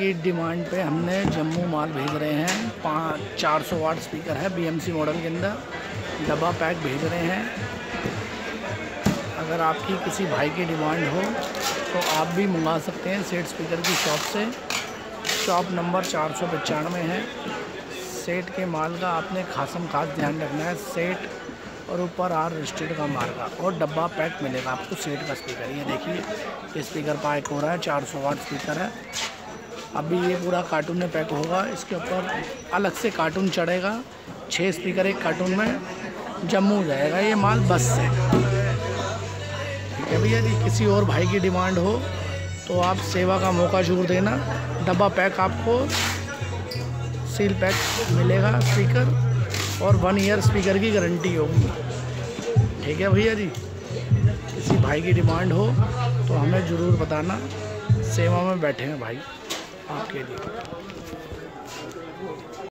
की डिमांड पे हमने जम्मू माल भेज रहे हैं। पाँच, चार सौ वाट स्पीकर है बीएमसी मॉडल के अंदर। डब्बा पैक भेज रहे हैं। अगर आपकी किसी भाई की डिमांड हो तो आप भी मंगा सकते हैं सेठ स्पीकर की शॉप से। शॉप नंबर चार सौ पचानवे है। सेठ के माल का आपने खासम खास ध्यान रखना है। सेठ और ऊपर आर रजिस्टर्ड का मार्का और डब्बा पैक मिलेगा आपको सेट का स्पीकर। ये देखिए स्पीकर पैक हो रहा है 400 वाट स्पीकर है। अभी ये पूरा कार्टून में पैक होगा। इसके ऊपर अलग से कार्टून चढ़ेगा। छः स्पीकर एक कार्टून में जम्मू जाएगा। ये माल बस से। ठीक है भैया जी, किसी और भाई की डिमांड हो तो आप सेवा का मौका ज़रूर देना। डब्बा पैक आपको, सील पैक मिलेगा स्पीकर और वन ईयर स्पीकर की गारंटी होगी। ठीक है भैया जी, किसी भाई की डिमांड हो तो हमें ज़रूर बताना। सेवा में बैठे हैं भाई। आपके लिए।